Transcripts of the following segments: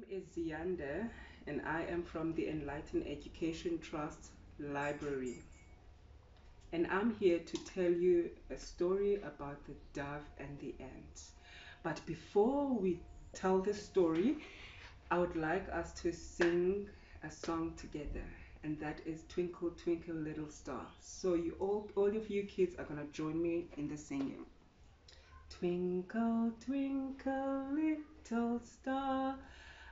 name is Ziyanda and I am from the Enlighten Education Trust Library. And I'm here to tell you a story about the dove and the ant. But before we tell the story, I would like us to sing a song together and that is Twinkle Twinkle Little Star. So you all all of you kids are going to join me in the singing. Twinkle twinkle little star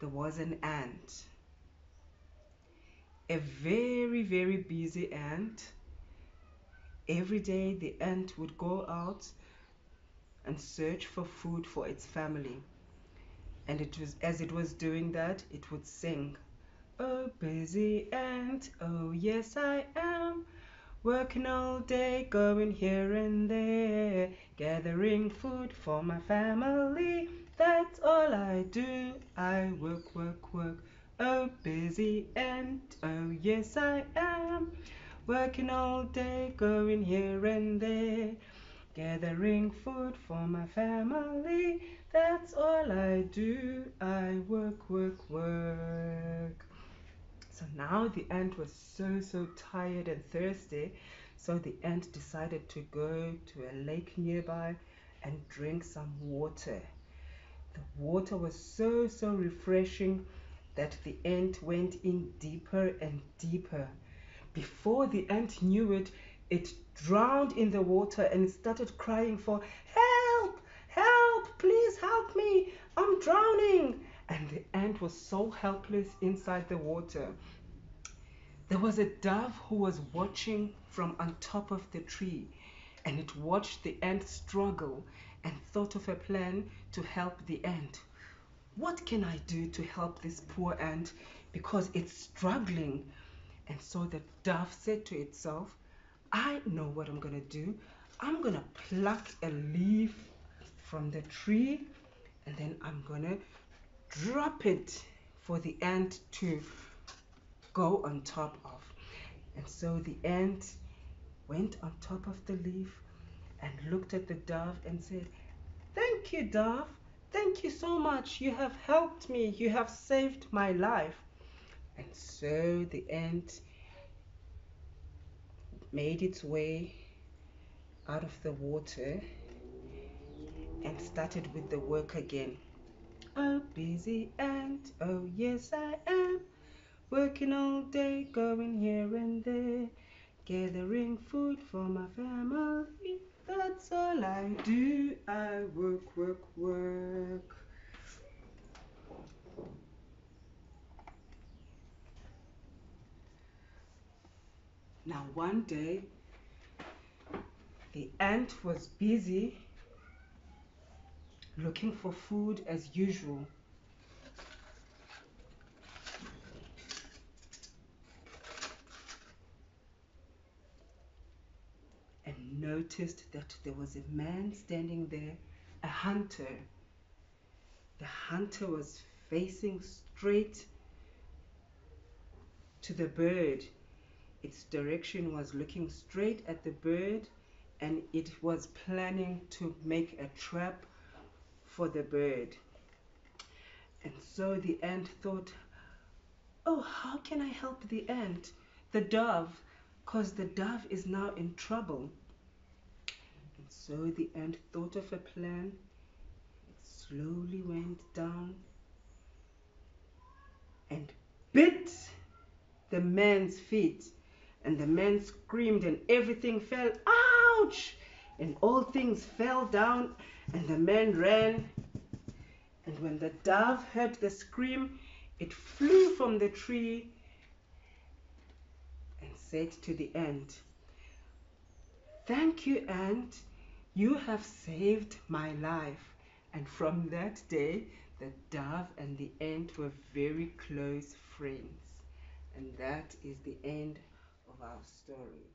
there was an ant a very, very busy ant. Every day the ant would go out and search for food for its family. And it was as it was doing that, it would sing, Oh, busy ant, oh, yes, I am. Working all day, going here and there, gathering food for my family. That's all I do. I work, work, work Oh, busy ant, oh yes I am. Working all day, going here and there. Gathering food for my family, that's all I do. I work, work, work. So now the ant was so, so tired and thirsty. So the ant decided to go to a lake nearby and drink some water. The water was so, so refreshing that the ant went in deeper and deeper. Before the ant knew it, it drowned in the water and started crying for help, help, please help me, I'm drowning. Was so helpless inside the water. There was a dove who was watching from on top of the tree and it watched the ant struggle and thought of a plan to help the ant what can I do to help this poor ant because it's struggling? And so the dove said to itself, I know what I'm going to do. I'm going to pluck a leaf from the tree and then I'm going to drop it for the ant to go on top of. And so the ant went on top of the leaf and looked at the dove and said, Thank you, dove. Thank you so much. You have helped me. You have saved my life. And so the ant made its way out of the water and started with the work again. Oh, busy ant, oh, yes, I am. Working all day, going here and there, gathering food for my family. That's all I do. I work, work, work. Now, one day, the ant was busy looking for food as usual. And noticed that there was a man standing there, a hunter. The hunter was facing straight to the bird. Its direction was looking straight at the bird and it was planning to make a trap for the bird. And so the ant thought, oh, how can I help the ant, the dove, because the dove is now in trouble. And so the ant thought of a plan. It slowly went down and bit the man's feet. And the man screamed and everything fell. Ouch! And all things fell down and the man ran. And when the dove heard the scream, it flew from the tree and said to the ant, Thank you, ant. You have saved my life. And from that day, the dove and the ant were very close friends. And that is the end of our story.